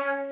Bye.